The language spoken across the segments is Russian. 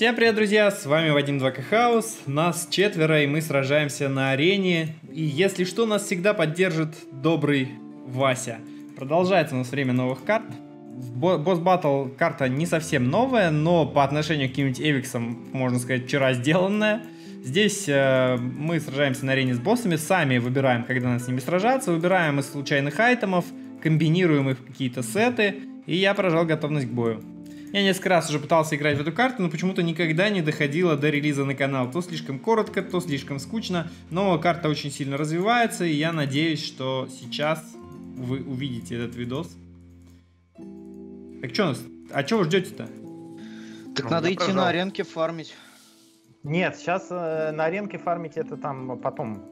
Всем привет, друзья! С вами Вадим 2К Хаус. Нас четверо, и мы сражаемся на арене. И если что, нас всегда поддержит добрый Вася. Продолжается у нас время новых карт. Босс Батл карта не совсем новая, но по отношению к каким-нибудь Эвиксам, можно сказать, вчера сделанная. Здесь э, мы сражаемся на арене с боссами, сами выбираем, когда нас с ними сражаться, выбираем из случайных айтемов, комбинируем их в какие-то сеты, и я поражал готовность к бою. Я несколько раз уже пытался играть в эту карту, но почему-то никогда не доходило до релиза на канал. То слишком коротко, то слишком скучно, но карта очень сильно развивается, и я надеюсь, что сейчас вы увидите этот видос. Так что, а вы ждете-то? Так ну, надо идти прожал. на аренке фармить. Нет, сейчас э, на аренке фармить это там потом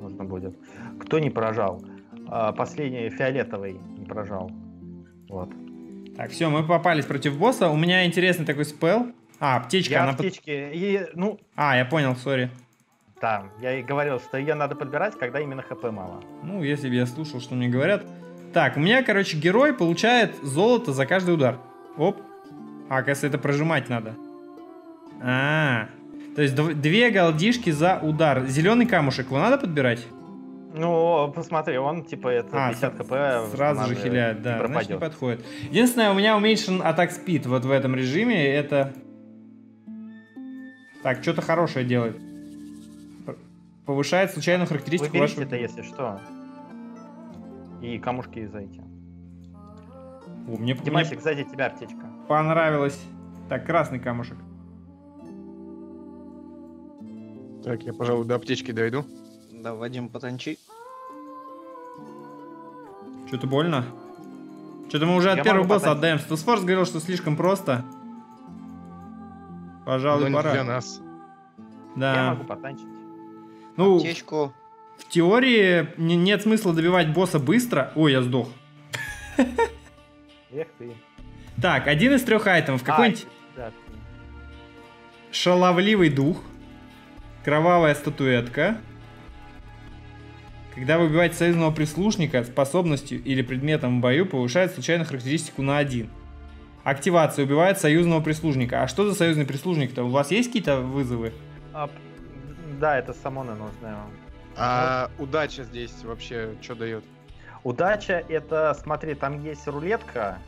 нужно будет. Кто не прожал? Э, последний фиолетовый не прожал. Вот. Так, все, мы попались против босса. У меня интересный такой спел. А, аптечка. Я она аптечки. И, ну... А, я понял, сори. Да, я и говорил, что ее надо подбирать, когда именно хп мало. Ну, если бы я слушал, что мне говорят. Так, у меня, короче, герой получает золото за каждый удар. Оп. А, кажется, это прожимать надо. А, -а, -а. То есть две голдишки за удар. Зеленый камушек его надо подбирать? Ну, посмотри, он типа это а, 50 хп. Сразу же хиляет, да, не значит не подходит. Единственное, у меня уменьшен атак спид вот в этом режиме, это... Так, что-то хорошее делает. Повышает случайную характеристику вашего... это, если что. И камушки зайти. О, мне, Димасик, мне... сзади тебя аптечка. Понравилось. Так, красный камушек. Так, я, пожалуй, до аптечки дойду. Да, Вадим, потанчи. Что-то больно? Что-то мы уже от я первого босса отдаем. Стусфорс говорил, что слишком просто. Пожалуй, Но пора. для нас. Да. Я могу потанчить. Ну, Аптечку. в теории нет смысла добивать босса быстро. Ой, я сдох. Эх ты. Так, один из трех айтемов. Какой-нибудь... Да. Шаловливый дух. Кровавая статуэтка. Когда вы убиваете союзного прислушника, способностью или предметом в бою повышает случайную характеристику на 1. Активация убивает союзного прислужника. А что за союзный прислужник-то? У вас есть какие-то вызовы? А, да, это самоны нужны. А вот. удача здесь вообще что дает? Удача это, смотри, там есть рулетка,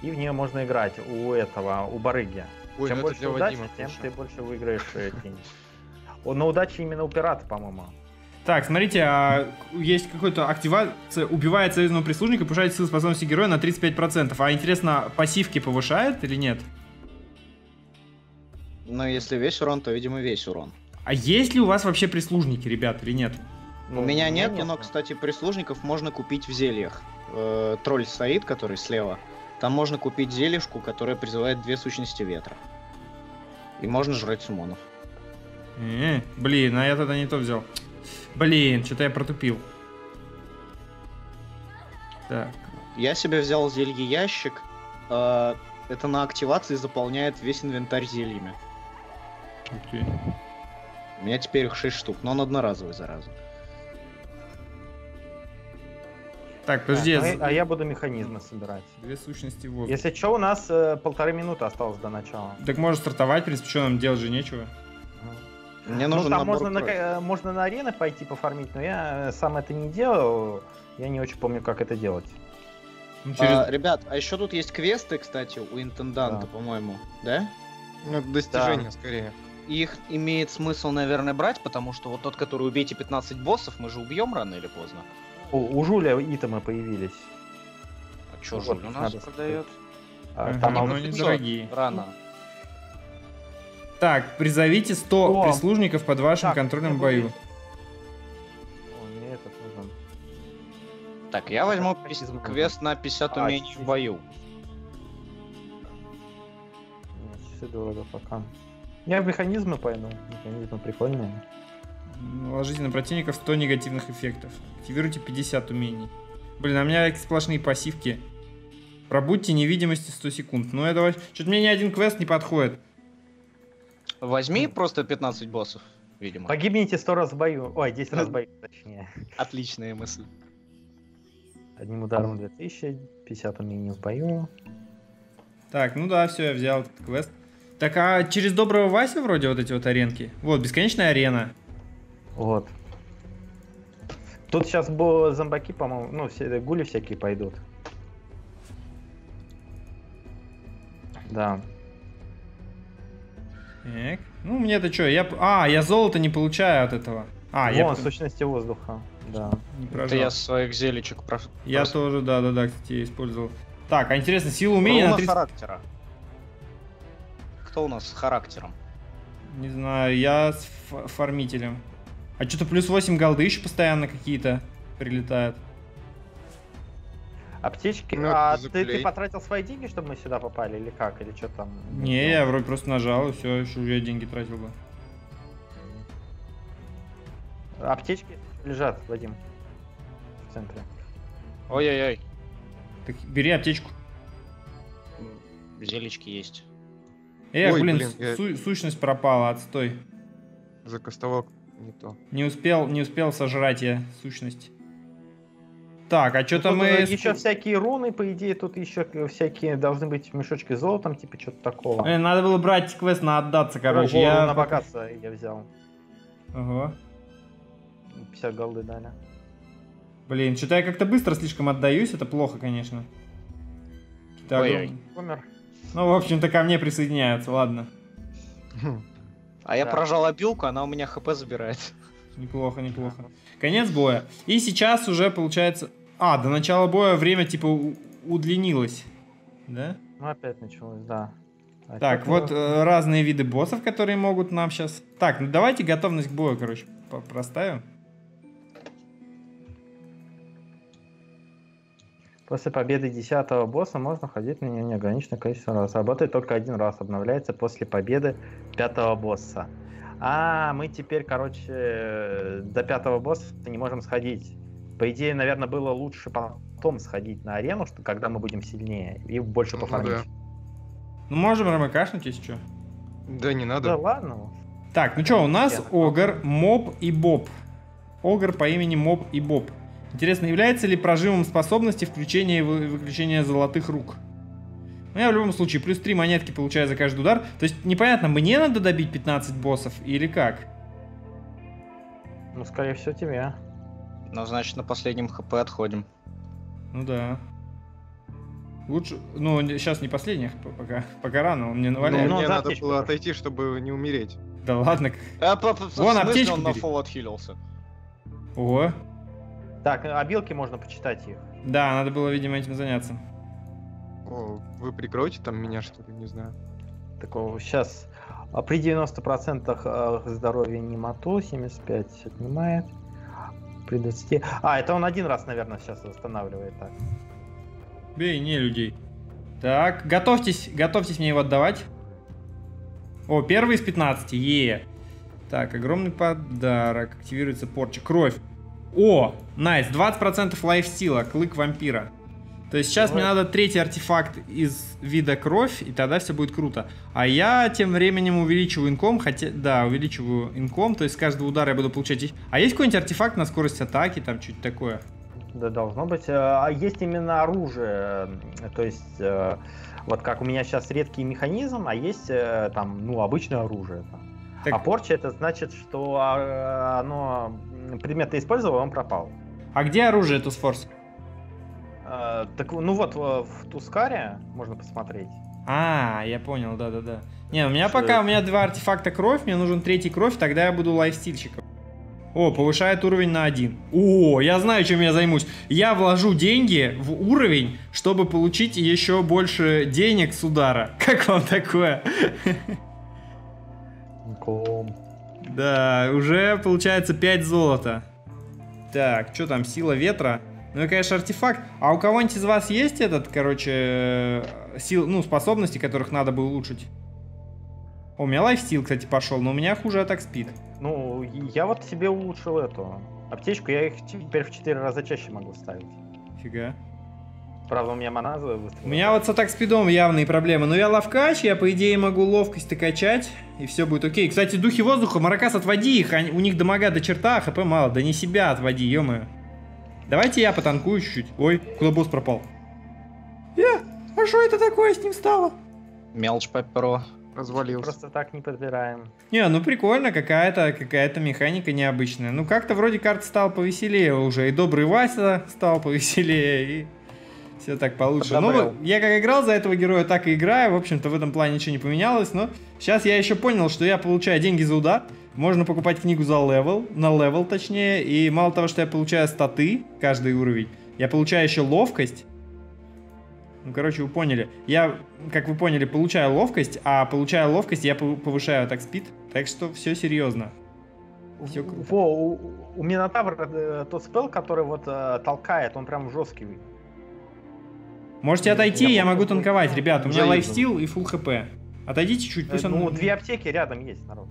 и в нее можно играть у этого, у барыги. Ой, Чем ну больше удачи, тем ты больше выиграешь деньги. На удаче именно у пирата, по-моему. Так, смотрите, а есть какой-то активация, убивает союзного прислужника, повышает силу способности героя на 35%. А интересно, пассивки повышает или нет? Ну, если весь урон, то, видимо, весь урон. А есть ли у вас вообще прислужники, ребят, или нет? Ну, у меня нет, нет, но, кстати, прислужников можно купить в зельях. Э, тролль стоит, который слева. Там можно купить зельишку, которая призывает две сущности ветра. И можно жрать сумонов. Э, блин, а я тогда не то взял. Блин, что-то я протупил. Так. Я себе взял зелье ящик. Э, это на активации заполняет весь инвентарь зельями. Окей. У меня теперь их 6 штук, но он одноразовый, зараза. Так, подожди. Так, а, а я буду механизмы собирать. Две сущности воздуха. Если что, у нас э, полторы минуты осталось до начала. Так можно стартовать, в принципе, что нам делать же нечего. Мне нужно ну, там можно на, можно на арены пойти пофармить, но я э, сам это не делал. Я не очень помню, как это делать. Ну, через... а, ребят, а еще тут есть квесты, кстати, у интенданта, да. по-моему, да? Ну, это достижение, да. скорее. Их имеет смысл, наверное, брать, потому что вот тот, который убейте 15 боссов, мы же убьем рано или поздно. У, у Жуля итемы появились. А что Жуль у нас продает? А, там ну, не дорогие. Рано. Так, призовите 100 О. прислужников под вашим так, контролем в бою. О, мне этот нужен. Так, я возьму квест на 50 а, умений в бою. Часы дорого пока. Я в механизмы пойду. Механизмы прикольные. Наложите на противников 100 негативных эффектов. Активируйте 50 умений. Блин, а у меня сплошные пассивки. Пробудьте невидимости 100 секунд. Ну это Что-то мне ни один квест не подходит. Возьми просто 15 боссов, видимо. Погибните 100 раз в бою. Ой, 10 раз в бою, точнее. Отличная мысль. Одним ударом 2000, 50 умений в бою. Так, ну да, все, я взял этот квест. Так, а через доброго Вася вроде вот эти вот аренки? Вот, бесконечная арена. Вот. Тут сейчас зомбаки, по-моему, ну, все гули всякие пойдут. Да. Так. Ну, мне-то что, я... А, я золото не получаю от этого. А, Вон, я... сущности воздуха. Да. Не Это я своих зелечек про... Я просто- тоже, да-да-да, кстати, использовал. Так, а интересно, сила умения Руна на 30... характера. Кто у нас с характером? Не знаю, я с фармителем. А что-то плюс 8 голды еще постоянно какие-то прилетают. Аптечки. Ну, а ты, ты потратил свои деньги, чтобы мы сюда попали, или как? Или что там? Не, я вроде просто нажал, и все, еще я деньги тратил бы. Аптечки лежат, Вадим. В центре. Ой-ой-ой, Так бери аптечку. зелечки есть. Эх, Ой, блин, блин, я- су- сущность пропала, отстой. За костолок не то. Не успел, не успел сожрать я сущность. Так, а что-то Тут, мы... э, Еще всякие руны, по идее, тут еще всякие должны быть мешочки с золотом, типа что-то такого. Блин, надо было брать квест на отдаться, короче. Ого, я... на богатство я взял. Ага. 50 голды дали. Блин, что-то я как-то быстро слишком отдаюсь, это плохо, конечно. Огром- Умер. Ну, в общем-то, ко мне присоединяются, ладно. А я Да. прожал обилку, она у меня хп забирает. Неплохо, неплохо. Конец боя. И сейчас уже получается... А, до начала боя время типа удлинилось. Да? Ну опять началось, да. А Так, вот э, разные виды боссов, которые могут нам сейчас... Так, ну давайте готовность к бою, короче, проставим. После победы 10 босса можно ходить на нее неограниченное количество раз. Работает только один раз, обновляется после победы пятого босса. А, мы теперь, короче, до пятого босса не можем сходить. По идее, наверное, было лучше потом сходить на арену, что когда мы будем сильнее и больше Ну пофармить. Ну, можем РМКшнуть, если что. Да не Да надо. ладно. Так, ну что, у нас Я Огр, Моб и Боб. Огр по имени Моб и Боб. Интересно, является ли прожимом способности включения и вы- выключения золотых рук? Ну, я в любом случае плюс 3 монетки получаю за каждый удар. То есть, непонятно, мне надо добить 15 боссов или как? Ну, скорее всего, тебе. Ну, значит, на последнем хп отходим. Ну да. Лучше, ну, сейчас не последних, пока, пока рано, он мне Ну, наваляет. ну, мне за надо аптечку было отойти, чтобы не умереть. Да ладно. А, по- по- Вон, аптечку он на бери. фол отхилился? Ого. Так, обилки можно почитать их. Да, надо было, видимо, этим заняться. О, вы прикроете там меня, что ли, не знаю. Такого сейчас при 90% э, здоровья немоту, 75 отнимает. При 20... А, это он один раз, наверное, сейчас восстанавливает. Так. Бей, не людей. Так, готовьтесь, готовьтесь мне его отдавать. О, первый из 15, е. Так, огромный подарок. Активируется порча. Кровь. О, найс, 20% лайфстила, клык вампира. То есть сейчас мне надо третий артефакт из вида кровь, и тогда все будет круто. А я тем временем увеличиваю инком, хотя, да, увеличиваю инком, то есть с каждого удара я буду получать... А есть какой-нибудь артефакт на скорость атаки, там что-то такое? Да, должно быть. Э, А есть именно оружие. э, То есть, э, вот как у меня сейчас редкий механизм, а есть там, ну, обычное оружие. Так- А порча это значит, что оно предмет ты использовал, он пропал. А где оружие Тусфорс? Э, Так, ну вот э, в Тускаре можно посмотреть. А, я понял, да-да-да. Не, у меня Что пока, это? у меня два артефакта кровь, мне нужен третий кровь, тогда я буду лайфстильщиком. О, повышает уровень на один. О, я знаю, чем я займусь. Я вложу деньги в уровень, чтобы получить еще больше денег с удара. Как вам такое? Ком. Да, уже получается 5 золота. Так, что там, сила ветра? Ну и, конечно, артефакт. А у кого-нибудь из вас есть этот, короче, э, сил, ну, способности, которых надо бы улучшить? О, у меня лайфстил, кстати, пошел, но у меня хуже атак спид. Ну, я вот себе улучшил эту аптечку, я их теперь в 4 раза чаще могу ставить. Фига. Правда, у меня моназа У выстрелила. меня вот с атак спидом явные проблемы. Но я ловкач, я, по идее, могу ловкость качать, и все будет окей. Кстати, духи воздуха, Маракас, отводи их, они- у них дамага до черта, а хп мало. Да не себя отводи, ё Давайте я потанкую чуть-чуть. Ой, куда босс пропал? Я? А что это такое с ним стало? Мелочь Пепперо. Развалился. Просто так не подбираем. Не, ну прикольно, какая-то какая механика необычная. Ну как-то вроде карт стал повеселее уже. И Добрый Вася стал повеселее, и все так получше. Ну, я как играл за этого героя, так и играю. В общем-то, в этом плане ничего не поменялось. Но сейчас я еще понял, что я получаю деньги за удар. Можно покупать книгу за level, на level точнее. И мало того, что я получаю статы, каждый уровень, я получаю еще ловкость. Ну, короче, вы поняли. Я, как вы поняли, получаю ловкость, а получая ловкость, я повышаю так спид. Так что все серьезно. Все круто. Во, у, у Минотавра э, тот спел, который вот э, толкает, он прям жесткий. Можете отойти, я, я могу танковать, ребят. У меня лайфстил и full хп. Отойдите чуть, пусть э, он... Ну, две аптеки рядом есть, народ.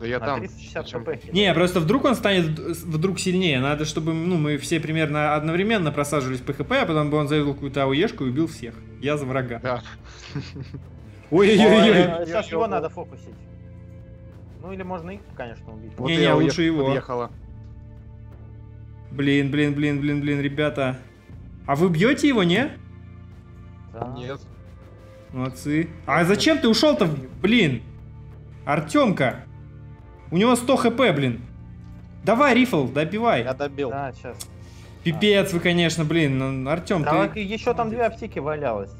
Да я там. 360 хп. Не, просто вдруг он станет вдруг сильнее. Надо, чтобы ну, мы все примерно одновременно просаживались по хп, а потом бы он завел какую-то ауешку и убил всех. Я за врага. Да. Ой-ой-ой. Сейчас его надо фокусить. Ну или можно их, конечно, убить. Не-не, лучше его. Подъехала. Блин, блин, блин, блин, блин, ребята. А вы бьете его, не? Да. Нет. Молодцы. А зачем ты ушел-то, блин? Артемка. У него 100 хп, блин. Давай, рифл, добивай. Я добил. Да, сейчас. Пипец вы, конечно, блин. Ну, Артем, да, ты... еще там две аптеки валялось.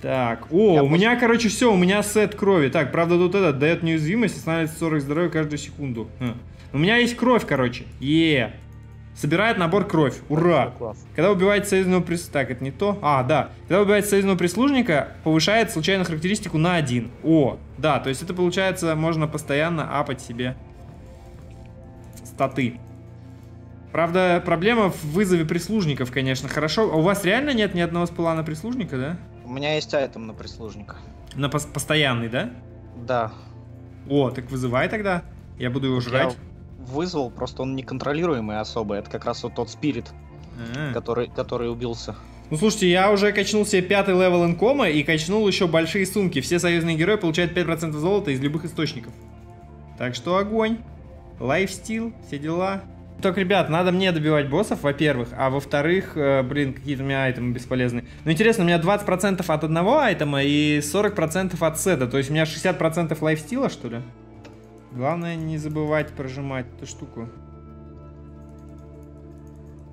Так, о, я у меня, короче, все, у меня сет крови. Так, правда, тут этот дает неуязвимость и становится 40 здоровья каждую секунду. Хм. У меня есть кровь, короче. Е. Собирает набор кровь. Ура! Когда убивает союзного прислужника... Так, это не то. А, да. Когда убивает союзного прислужника, повышает случайную характеристику на один. О, да, то есть это получается, можно постоянно апать себе статы. Правда, проблема в вызове прислужников, конечно. Хорошо. А у вас реально нет ни одного спелла на прислужника, да? У меня есть item на прислужника. На пос постоянный, да? Да. О, так вызывай тогда. Я буду его жрать. Вызвал, просто он неконтролируемый особо. Это как раз вот тот spirit, -а. который, который убился. Ну слушайте, я уже качнул себе пятый level инкома и качнул еще большие сумки. Все союзные герои получают 5% золота из любых источников. Так что огонь. Лайфстил, все дела. Только, ребят, надо мне добивать боссов, во-первых, а во-вторых, э, блин, какие-то у меня айтемы бесполезные. Ну, интересно, у меня 20% от одного айтема и 40% от сета, то есть у меня 60% лайфстила, что ли? Главное не забывать прожимать эту штуку.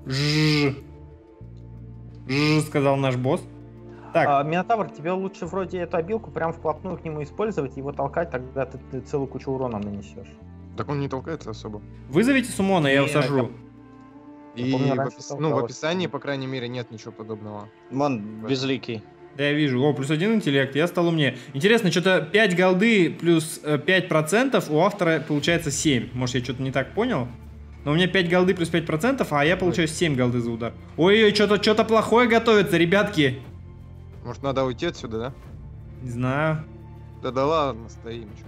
Жжж. Жжж, сказал наш босс. Так. А, Минотавр, тебе лучше вроде эту обилку прям вплотную к нему использовать, его толкать, тогда ты, ты целую кучу урона нанесешь. Так он не толкается особо. Вызовите Сумона, я его сажу. И помню, в, опис... ну, в описании, по крайней мере, нет ничего подобного. Вон, безликий. Да, я вижу. О, плюс один интеллект, я стал умнее. Интересно, что-то 5 голды плюс 5% э, у автора получается 7. Может, я что-то не так понял? Но у меня 5 голды плюс 5%, а я получаю 7 голды за удар. Ой-ой, что-то что плохое готовится, ребятки. Может, надо уйти отсюда, да? Не знаю. Да-да ладно, стоим. Чё.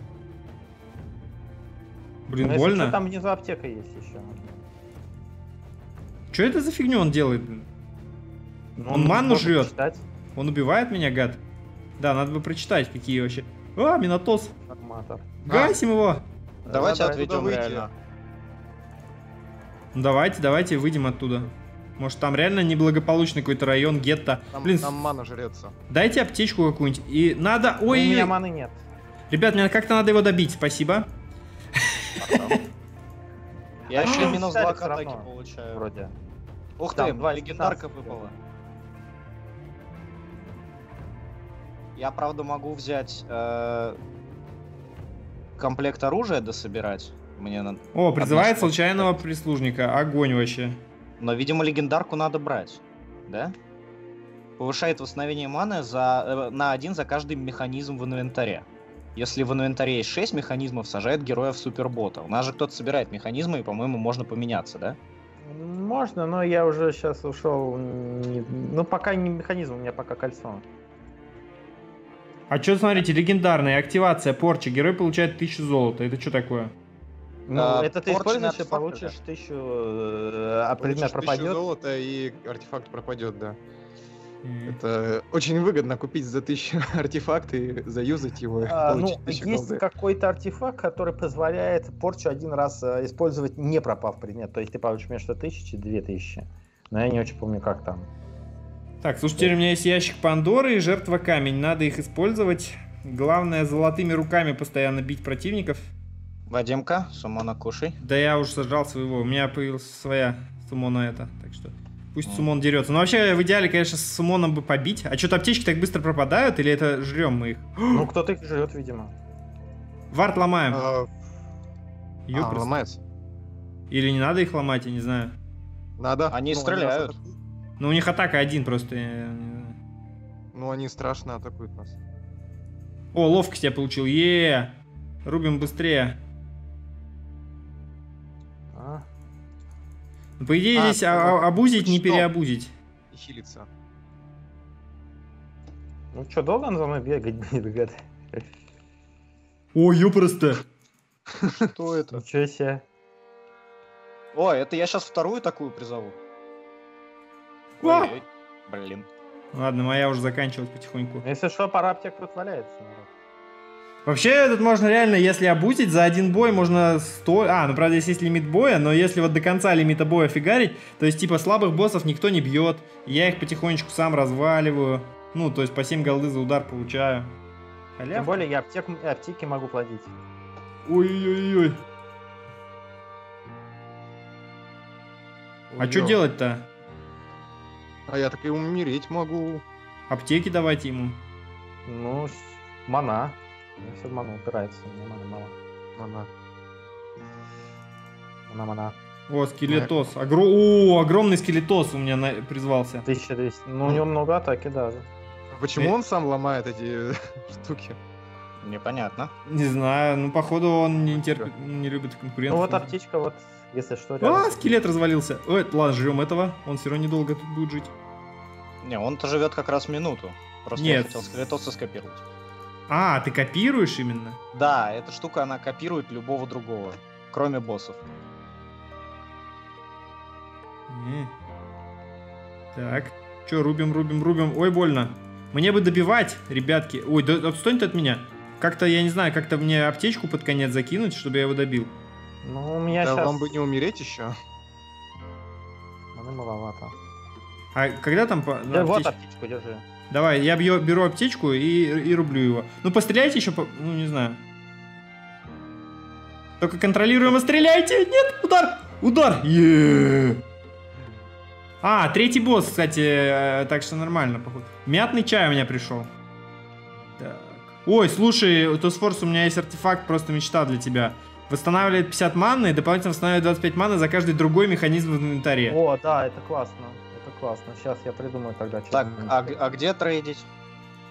Блин, Но больно. Что, там внизу аптека есть еще. Что это за фигню он делает? Ну, он, он манну жрет. Прочитать. Он убивает меня, гад. Да, надо бы прочитать, какие вообще. А, Минотос. Арматор. Гасим а. его. Давайте да, отведем реально. Ну, давайте, давайте выйдем оттуда. Может там реально неблагополучный какой-то район, гетто. Там, Блин, там мана жрется. Дайте аптечку какую-нибудь. И надо... Ой, у меня маны нет. Ребят, мне как-то надо его добить, спасибо. Я еще минус 2 к атаке получаю. Вроде. Ух ты, легендарка выпала. Я, правда, могу взять э, комплект оружия дособирать. Мне надо... О, призывает случайного прислужника. Огонь вообще. Но, видимо, легендарку надо брать. Да? Повышает восстановление маны за, э, на один за каждый механизм в инвентаре. Если в инвентаре есть 6 механизмов, сажает героя в супербота. У нас же кто-то собирает механизмы, и, по-моему, можно поменяться, да? Можно, но я уже сейчас ушел. Ну, пока не механизм, у меня пока кольцо. А что, смотрите, легендарная активация порчи. Герой получает 1000 золота. Это что такое? Ну, а, это ты используешь и получишь да? 1000, э, а предмет пропадет. золота и артефакт пропадет, да. Это очень выгодно купить за тысячу артефакт и заюзать его. А, ну, есть какой-то артефакт, который позволяет порчу один раз э, использовать, не пропав предмет. То есть ты получишь между тысячи две тысячи. Но я не очень помню, как там. Так, слушайте, у меня есть ящик Пандоры и жертва камень. Надо их использовать. Главное золотыми руками постоянно бить противников. Вадимка, сумона кушай. Да я уже сожрал своего. У меня появилась своя сумона это. Так что пусть сумон дерется. Но вообще в идеале, конечно, с сумоном бы побить. А что-то аптечки так быстро пропадают или это жрем мы их? Ну кто-то их жрет, видимо. Вард ломаем. А, а, ломается. Или не надо их ломать, я не знаю. Надо. Они ну, стреляют. Ну у них атака один просто. Ну они страшно атакуют нас. О, ловкость я получил. Е, рубим быстрее. А? Ну, по идее а, здесь а, обузить, не переобузить. И хилиться. Ну что, долго он за мной бегать будет, гад? Ой, ёпросто. Что это? Ничего себе. О, это я сейчас вторую такую призову. Ой, блин. Ладно, моя уже заканчивалась потихоньку. Если что, пора аптек тут валяется. Вообще, тут можно реально, если обузить, за один бой можно 100... А, ну правда, здесь есть лимит боя, но если вот до конца лимита боя фигарить, то есть типа слабых боссов никто не бьет, я их потихонечку сам разваливаю. Ну, то есть по 7 голды за удар получаю. Халявка. Тем более я аптек, аптеки могу платить. Ой-ой-ой. А что делать-то? А я так и умереть могу. Аптеки давайте ему. Ну, мана. Все в ману упирается, мне мана мало. Мана. Мана, мана. О, скелетос. Огр... О, огромный скелетос у меня на... призвался. 1200. Ну, у него много атаки даже. Почему э... он сам ломает эти штуки? Непонятно. Не знаю, ну походу он не терпит, не любит конкурентов. Ну вот аптечка вот если что, рядом. А, скелет развалился. Ой, ладно, жрем этого. Он все равно недолго тут будет жить. Не, он-то живет как раз минуту. Просто Нет. я хотел скелетоса скопировать. А, ты копируешь именно? Да, эта штука, она копирует любого другого, кроме боссов. Не. Так, что, рубим, рубим, рубим. Ой, больно. Мне бы добивать, ребятки. Ой, да отстань ты от меня. Как-то, я не знаю, как-то мне аптечку под конец закинуть, чтобы я его добил. Ну, у меня да сейчас... вам бы не умереть еще. Маны маловато. А когда там... По... Да, вот аптечку держи. Давай, я бью, беру аптечку и, и рублю его. Ну, постреляйте еще, по... ну, не знаю. Только контролируемо стреляйте! Нет, удар! Удар! е А, третий босс, кстати, э, так что нормально, походу. Мятный чай у меня пришел. Так. Ой, слушай, Тосфорс, у меня есть артефакт, просто мечта для тебя. Восстанавливает 50 маны и дополнительно восстанавливает 25 маны за каждый другой механизм в инвентаре. О, да, это классно. Это классно. Сейчас я придумаю тогда. Так, а, а где трейдить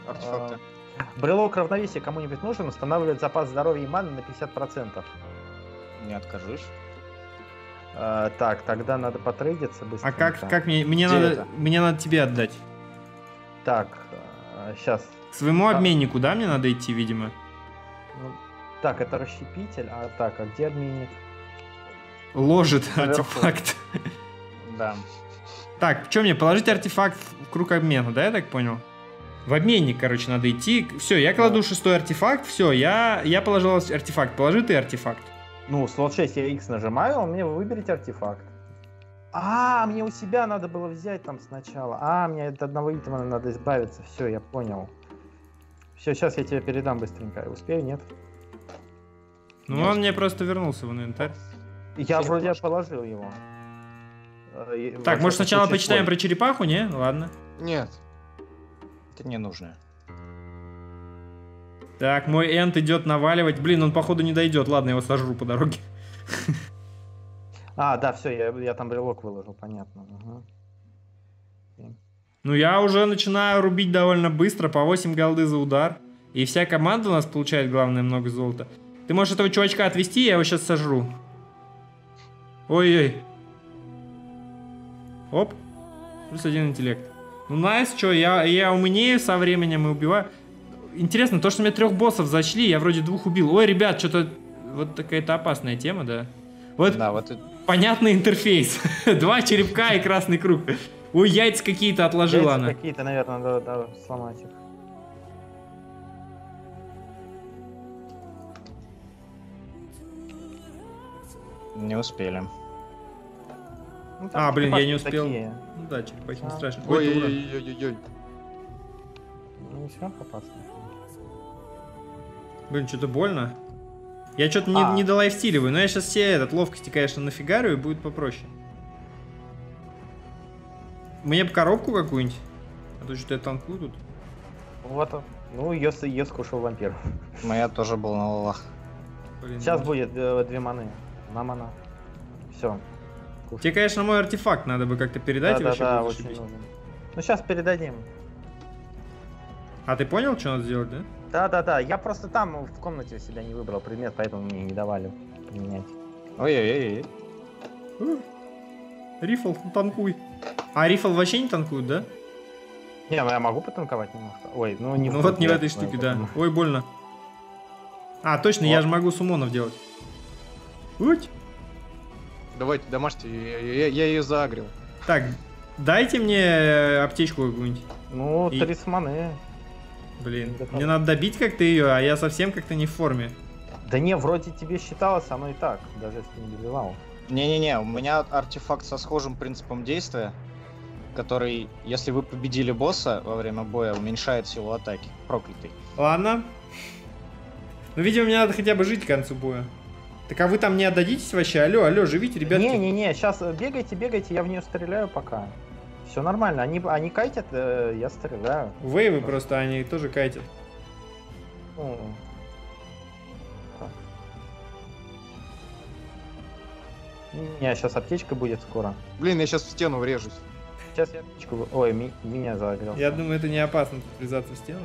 артефакты? А, брелок равновесия кому-нибудь нужен, устанавливает запас здоровья и маны на 50%. Не откажешь. А, так, тогда надо потрейдиться быстро. А как, как мне, мне надо, это? мне надо тебе отдать? Так, сейчас. К своему а... обменнику, да, мне надо идти, видимо? Ну, так, это расщепитель. А так, а где обменник? Ложит Наверху. артефакт. Да. Так, что мне, положить артефакт в круг обмена, да, я так понял? В обменник, короче, надо идти. Все, я кладу шестой артефакт, все, я, я положил артефакт. Положи ты артефакт. Ну, слот 6 я X нажимаю, он мне выберите артефакт. А, мне у себя надо было взять там сначала. А, мне от одного итема надо избавиться. Все, я понял. Все, сейчас я тебе передам быстренько. Успею, нет? Ну, он мне просто вернулся в инвентарь. Я вроде положил его. Э, так, может сначала почитаем про черепаху, не? Ладно. Нет. Это не нужно. Так, мой энт идет наваливать. Блин, он походу не дойдет. Ладно, его сожру по дороге. А, да, все, я, я там брелок выложил, понятно. Угу. Ну, я уже начинаю рубить довольно быстро, по 8 голды за удар. И вся команда у нас получает, главное, много золота. Ты можешь этого чувачка отвести, я его сейчас сожру. Ой-ой. Оп. Плюс один интеллект. Ну, найс, что, я, я умнею со временем и убиваю. Интересно, то, что мне трех боссов зашли, я вроде двух убил. Ой, ребят, что-то... Вот такая-то опасная тема, да? Вот, да, вот понятный интерфейс. Два черепка и красный круг. Ой, яйца какие-то отложила яйца она. какие-то, наверное, надо, надо сломать их. Не успели. Ну, а, блин, я не успел. Такие. Ну да, черепахи не страшно. Ой-ой-ой-ой-ой. Ну, не все опасно. Блин, что-то больно. Я что-то не, а. не долайфстиливаю, но я сейчас все этот ловкости, конечно, нафигарю и будет попроще. Мне бы коробку какую-нибудь. А то что-то я танкую тут. Вот он. Ну, ее, ее скушал вампир. Моя тоже был на лолах. Блин, Сейчас будет э, две маны. На мана. Все. Тебе, конечно, мой артефакт надо бы как-то передать. Да, да, да, очень нужно. Ну, сейчас передадим. А ты понял, что надо сделать, да? Да, да, да. Я просто там в комнате себя не выбрал предмет, поэтому мне не давали применять. Ой-ой-ой. Рифл, танкуй. А рифл вообще не танкует, да? Не, ну я могу потанковать немножко. Ой, ну не Ну вот не в этой штуке, да. Ой, больно. А, точно, вот. я же могу сумонов делать. Уть. Давайте, домашьте, я, я, я ее заагрил. Так, дайте мне э, аптечку какую-нибудь. Ну, И... талисманы. Блин, мне надо добить как-то ее, а я совсем как-то не в форме. Да не, вроде тебе считалось оно и так, даже если не добивал. Не-не-не, у меня артефакт со схожим принципом действия, который, если вы победили босса во время боя, уменьшает силу атаки. Проклятый. Ладно. Ну, видимо, мне надо хотя бы жить к концу боя. Так а вы там не отдадитесь вообще? Алло, алло, живите, ребятки. Не-не-не, сейчас бегайте, бегайте, я в нее стреляю пока. Все нормально, они, они кайтят, э, я стреляю. Вейвы просто, они тоже кайтят. Ну, Не, сейчас аптечка будет скоро. Блин, я сейчас в стену врежусь. Сейчас я аптечку... Ой, ми... меня загрел. Я думаю, это не опасно врезаться в стену.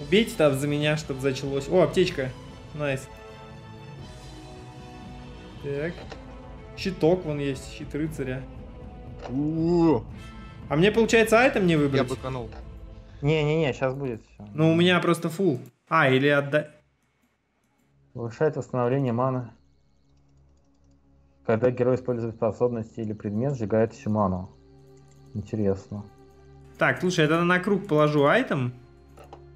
Убейте там за меня, чтобы началось. О, аптечка. Nice. Так. Щиток вон есть, щит рыцаря. А мне получается item не выбрать? Я быканул. Не-не-не, сейчас будет все. Ну, у меня просто full. А, или отдай. Повышает восстановление маны. Когда герой использует способности или предмет, сжигает всю ману. Интересно. Так, слушай, это на круг положу айтем.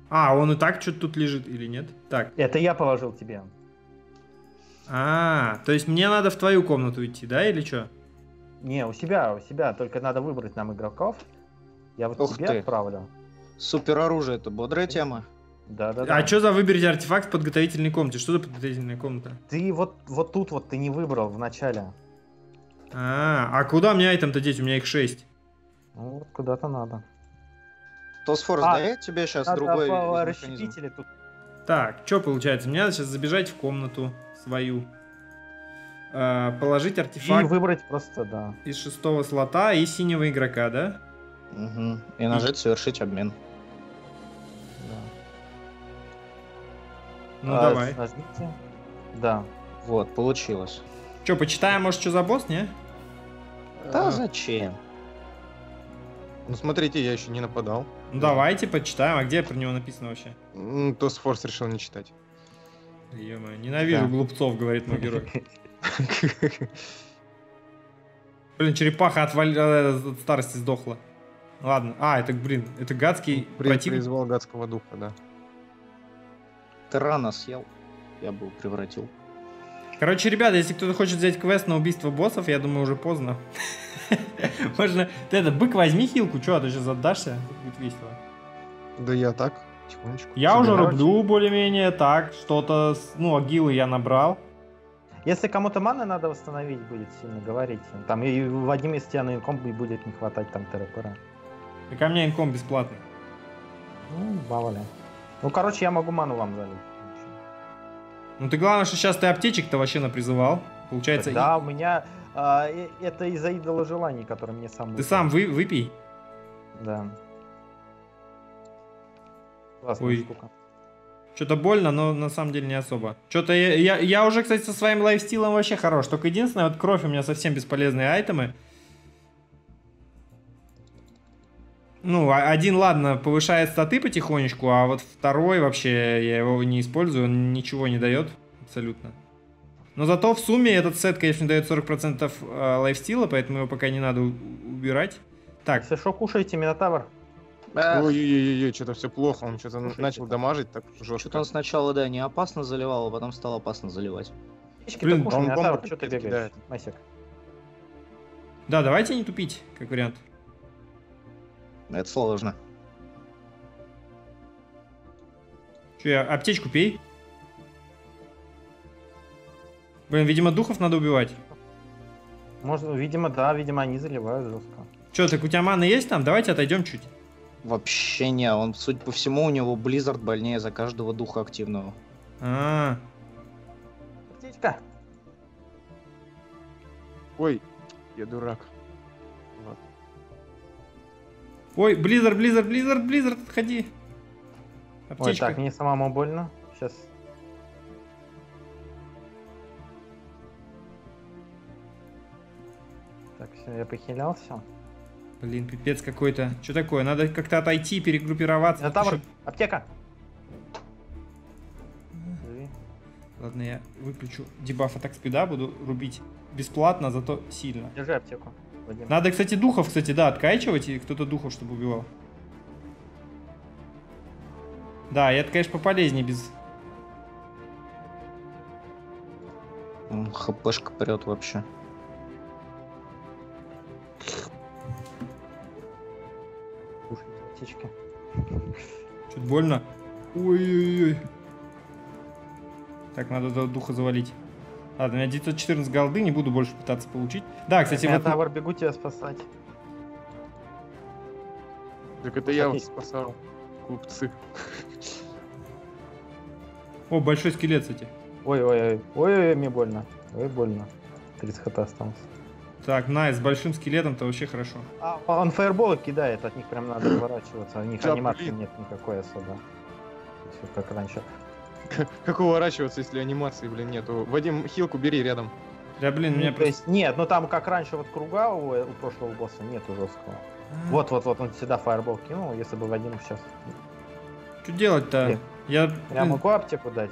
А, он и так что-то тут лежит или нет? Так. Это я положил тебе. А, то есть мне надо в твою комнату идти, да, или что? Не, у себя, у себя, только надо выбрать нам игроков. Я вот Ух тебе ты. отправлю. Супер оружие, это бодрая тема. Да, да, да. А что за выберите артефакт в подготовительной комнате? Что за подготовительная комната? Ты вот, вот тут вот ты не выбрал в начале. А, а куда мне айтем-то деть? У меня их 6. Ну, вот куда-то надо. Тосфорс, а, дай тебе сейчас надо другой расщепители тут. Так, что получается? Мне надо сейчас забежать в комнату свою. Э, положить артефакт. И выбрать просто, да. Из шестого слота и синего игрока, да? Угу. И нажать и... совершить обмен. Ну а, давай. Нажмите. Да. Вот, получилось. Че, почитаем, может, что за босс, не? Да а... зачем? Ну смотрите, я еще не нападал. Ну да. давайте почитаем, а где про него написано вообще? Тос Форс решил не читать. Ё ненавижу да. глупцов, говорит мой герой. Блин, черепаха от, валь... Э, от старости сдохла. Ладно. А, это, блин, это гадский При... противник. Призвал гадского духа, да. Ты рано съел. Я бы превратил. Короче, ребята, если кто-то хочет взять квест на убийство боссов, я думаю, уже поздно. Можно... Ты это, бык, возьми хилку, что, а ты сейчас отдашься? Будет весело. Да я так, тихонечку. Я уже рублю более-менее так, что-то... Ну, агилы я набрал. Если кому-то маны надо восстановить будет сильно, говорите. Там и в одним из стен инком будет не хватать там терапера. Так а мне инком бесплатный. Ну, бавали. Ну, короче, я могу ману вам залить. Ну ты главное, что сейчас ты аптечек-то вообще напризывал. Получается... Да, и... у меня... А, это из-за идола желаний, который мне сам... Ты сам вы, выпей. Да. Классная Ой. штука. Что-то больно, но на самом деле не особо. Что-то я, я, я уже, кстати, со своим лайфстилом вообще хорош. Только единственное, вот кровь у меня совсем бесполезные айтемы. Ну, а, один, ладно, повышает статы потихонечку, а вот второй вообще, я его не использую, он ничего не дает абсолютно. Но зато в сумме этот сет, конечно, дает 40% э, лайфстила, поэтому его пока не надо убирать. Так. Если что, кушайте, Минотавр. Ой-ой-ой, что-то все плохо, он что-то начал дамажить так жестко. Что-то он сначала, да, не опасно заливал, а потом стал опасно заливать. Блин, он бомбу что ты бегаешь, Масик? Да, давайте не тупить, как вариант. Это сложно. Че, я аптечку пей? Блин, видимо, духов надо убивать. Может, видимо, да, видимо, они заливают жестко. Че, так у тебя маны есть там? Давайте отойдем чуть. Вообще не, он, судя по всему, у него Blizzard больнее за каждого духа активного. А, Птичка. Ой, я дурак. Ой, Blizzard, Blizzard, Blizzard, Blizzard, отходи. Ой, так, мне самому больно. Сейчас. Так, все, я похилялся. Блин, пипец какой-то. Что такое? Надо как-то отойти, перегруппироваться. Тавр, Ещё- аптека. Ладно, я выключу дебаф атак спида, буду рубить бесплатно, зато сильно. Держи аптеку. Вадим. Надо, кстати, духов, кстати, да, откачивать, и кто-то духов, чтобы убивал. Да, и это, конечно, пополезнее без... ХПшка прет вообще. Аптечки. Чуть больно. Ой-ой-ой. Так, надо до духа завалить. Ладно, у меня 914 голды, не буду больше пытаться получить. Да, кстати, я вот... Тавр, бегу тебя спасать. Так это я вас спасал. Глупцы. О, большой скелет, кстати. Ой-ой-ой. Ой-ой, мне больно. Ой, больно. 30 хп осталось. Так, найс, с большим скелетом-то вообще хорошо. А, он фаерболы кидает, от них прям надо уворачиваться. У них Да, анимации блин. нет никакой особо. Все как раньше. Как уворачиваться, если анимации, блин, нету? Вадим, хилку бери рядом. Да, блин, Ну, меня то есть, нет, ну там как раньше вот круга у, у прошлого босса нету жесткого. Вот, вот, вот, он сюда фаербол кинул, если бы Вадим сейчас. Что делать-то? Блин. Я... Я могу аптеку дать.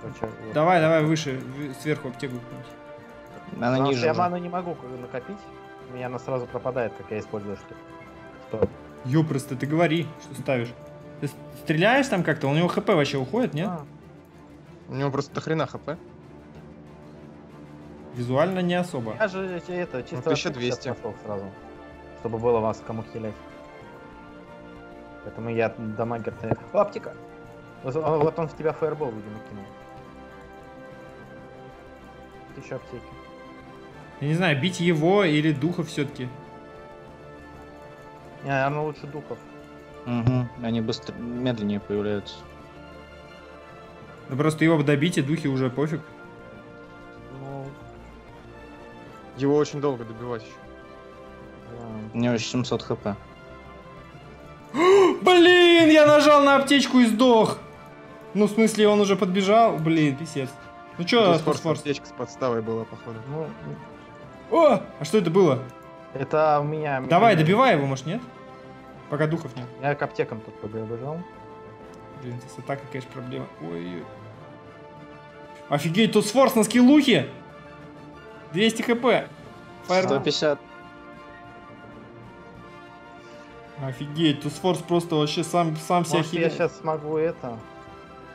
Короче, вот. Давай, давай, выше, сверху аптеку. какую-нибудь. Она Потому ниже я уже. ману не могу накопить. У меня она сразу пропадает, как я использую штуку. Что? Ёпросто, ты говори, что ставишь. Ты стреляешь там как-то, у него хп вообще уходит, нет? А, У него просто до хрена хп. Визуально не особо. я же это чисто 1200. пошел сразу. Чтобы было вас кому хилять. Поэтому я дамагер-то... О, аптека! А, вот он в тебя фаербол, видимо, кинул. Еще аптеки. Я не знаю, бить его или духа все-таки. Не, наверное, лучше духов. Мгм, Они быстрее, медленнее появляются. Да просто его добить, и духи уже пофиг. Ну, Его очень долго добивать еще. да. У него 700 хп. Блин, я нажал на аптечку и сдох. Ну, в смысле, он уже подбежал? Блин, писец. Ну чё, форс? аптечка с подставой была, походу. Ну, О, а что это было? это у меня... Давай, добивай его, может, нет? Пока духов нет. Я к аптекам тут побежал. Блин, с атакой, конечно, проблема. Ой. Офигеть, тут сфорс на скиллухе. 200 хп. Фаер... 150. Офигеть, тут сфорс просто вообще сам, сам себя Может, я хилит. сейчас смогу это...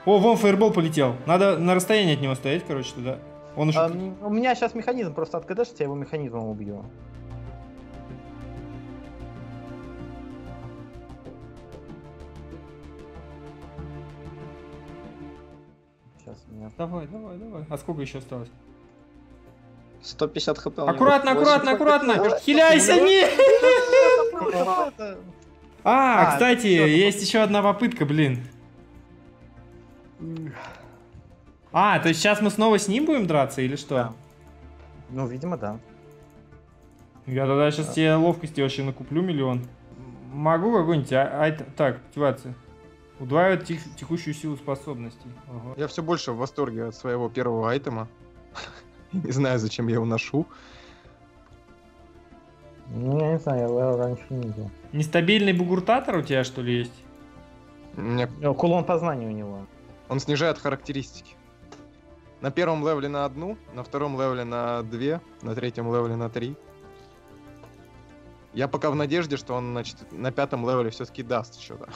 О, вон фаербол полетел. Надо на расстоянии от него стоять, короче, туда. Он уже... А, м, у меня сейчас механизм, просто откдашь, я его механизмом убью. Сейчас меня... Давай, давай, давай. А сколько еще осталось? 150 хп. Аккуратно, аккуратно, аккуратно! Хиляйся, не! А, А, кстати, есть еще одна попытка, блин. А, то есть сейчас мы снова с ним будем драться или что? Да. Ну, видимо, да. Я тогда сейчас тебе ловкости вообще накуплю миллион. Могу какой-нибудь... а- айт- Так, активация. Удваивает тех- текущую силу способностей. Ага. Я все больше в восторге от своего первого айтема. Не знаю, зачем я его ношу. Ну, я не знаю, я его раньше не видел. Нестабильный бугуртатор у тебя, что ли, есть? У меня Э, Кулон познания у него. Он снижает характеристики. На первом левеле на одну, на втором левеле на две, на третьем левеле на три. Я пока в надежде, что он, значит, на пятом левеле все-таки даст что-то.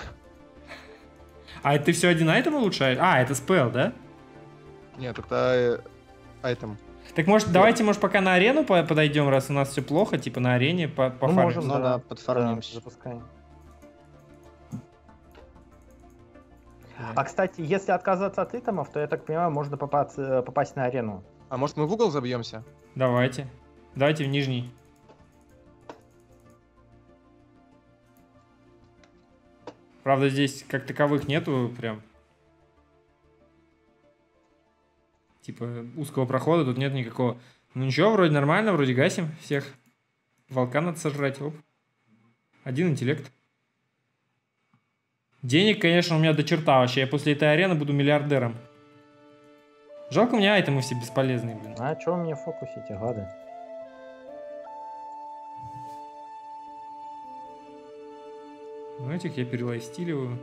А это ты все один item улучшаешь? А, это spell, да? Нет, это э, айтем. Так может, давайте, может, пока на арену по- подойдем, раз у нас все плохо, типа на арене по Ну, пофармим. можем, Ну да. да, подфармимся. Да, запускаем. А, кстати, если отказаться от итемов, то, я так понимаю, можно попасть, э, попасть на арену. А может мы в угол забьемся? Давайте. Давайте в нижний. Правда, здесь как таковых нету прям. Типа узкого прохода тут нет никакого. Ну ничего, вроде нормально, вроде гасим всех. Волка надо сожрать, оп. Один интеллект. Денег, конечно, у меня до черта вообще. Я после этой арены буду миллиардером. Жалко, у меня айтемы все бесполезные, блин. А что вы мне фокусите, гады? Ну, этих я перелайстиливаю.